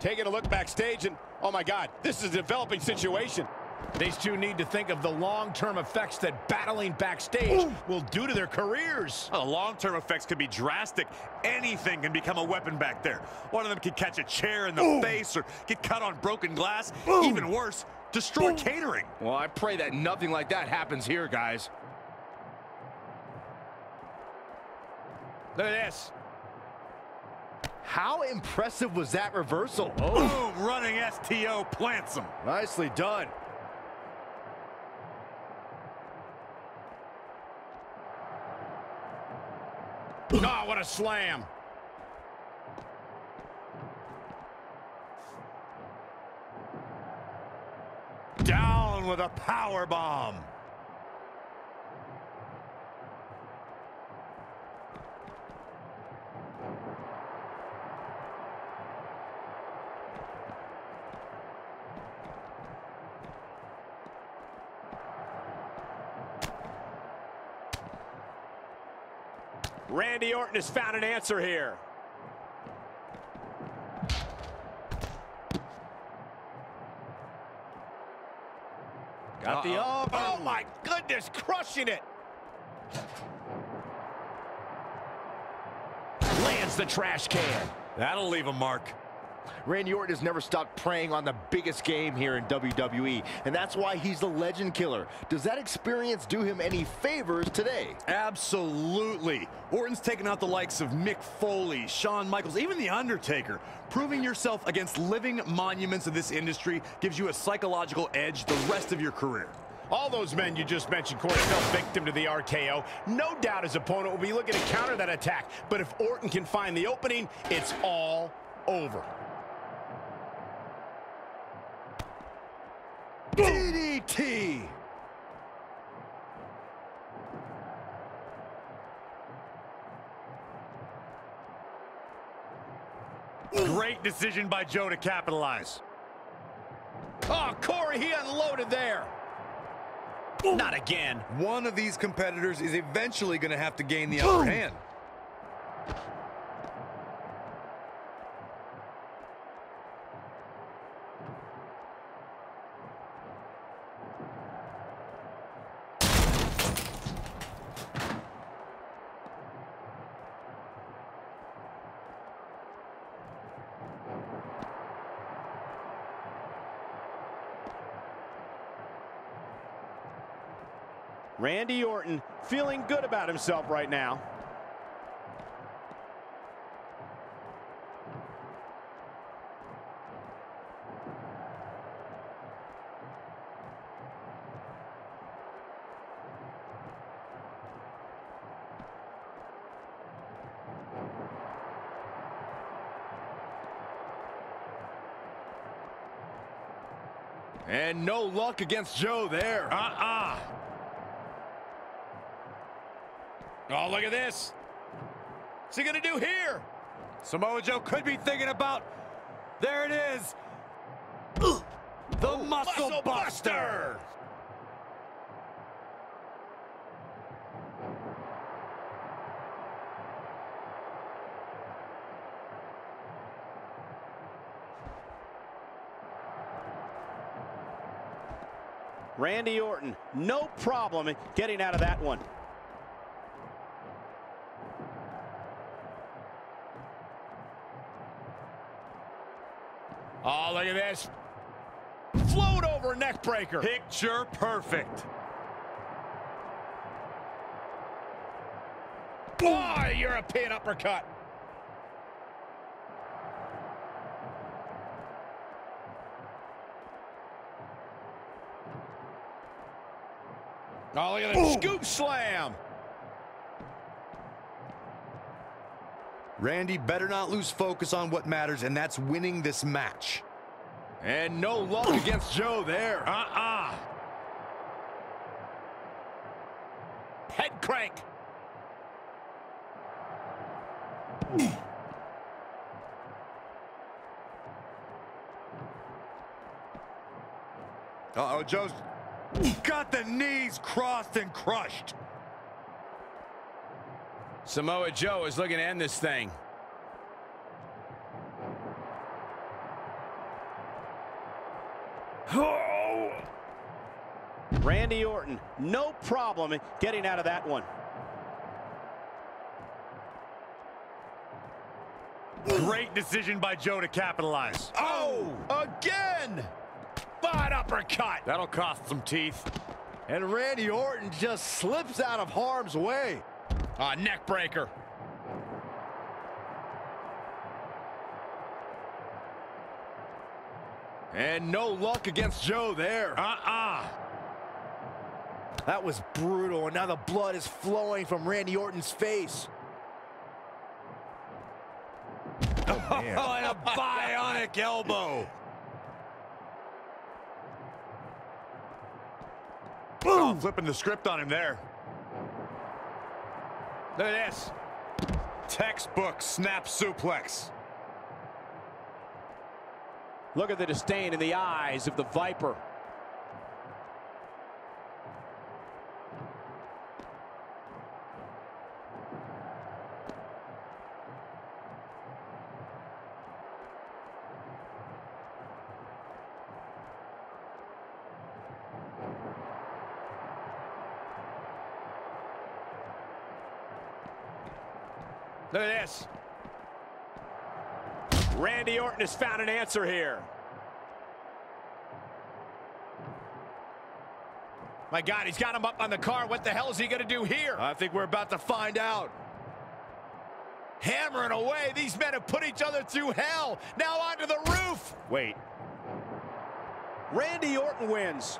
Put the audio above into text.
Taking a look backstage, and oh my God, this is a developing situation. These two need to think of the long-term effects that battling backstage Ooh. will do to their careers. Well, the long-term effects could be drastic. Anything can become a weapon back there. One of them could catch a chair in the Ooh. face or get cut on broken glass. Ooh. Even worse, destroy catering. Well, I pray that nothing like that happens here, guys. Look at this. How impressive was that reversal? Oh. Boom, running STO plants him. Nicely done. Oh, what a slam. Down with a power bomb. Randy Orton has found an answer here. Got uh -oh. the arm. Oh, my goodness, crushing it. Lands the trash can. That'll leave a mark. Randy Orton has never stopped preying on the biggest game here in WWE, and that's why he's the legend killer. Does that experience do him any favors today? Absolutely. Orton's taken out the likes of Mick Foley, Shawn Michaels, even The Undertaker. Proving yourself against living monuments of this industry gives you a psychological edge the rest of your career. All those men you just mentioned, Corey, fell victim to the RKO. No doubt his opponent will be looking to counter that attack, but if Orton can find the opening, it's all over. DDT! Great decision by Joe to capitalize. Oh, Corey, he unloaded there. Not again. One of these competitors is eventually going to have to gain the upper hand. Randy Orton feeling good about himself right now. And no luck against Joe there. Uh-uh. Oh, look at this. What's he going to do here? Samoa Joe could be thinking about, there it is, the Muscle, muscle Buster. Buster. Randy Orton, no problem getting out of that one. Oh, look at this. Float over neckbreaker. Picture perfect. Oh, European uppercut. Oh, look at that scoop slam. Randy better not lose focus on what matters, and that's winning this match. And no luck against Joe there. Uh-uh. Head crank. Uh-oh, Joe's got the knees crossed and crushed. Samoa Joe is looking to end this thing. Oh. Randy Orton, no problem getting out of that one. Great decision by Joe to capitalize. Oh, again! But uppercut. That'll cost some teeth. And Randy Orton just slips out of harm's way. Ah, A neck breaker. And no luck against Joe there. Uh-uh. That was brutal, and now the blood is flowing from Randy Orton's face. Oh, oh and a bionic elbow. Oh, flipping the script on him there. Look at this. Textbook snap suplex. Look at the disdain in the eyes of the Viper. Look at this. Randy Orton has found an answer here. My God, he's got him up on the car. What the hell is he going to do here? I think we're about to find out. Hammering away. These men have put each other through hell. Now onto the roof. Wait. Randy Orton wins.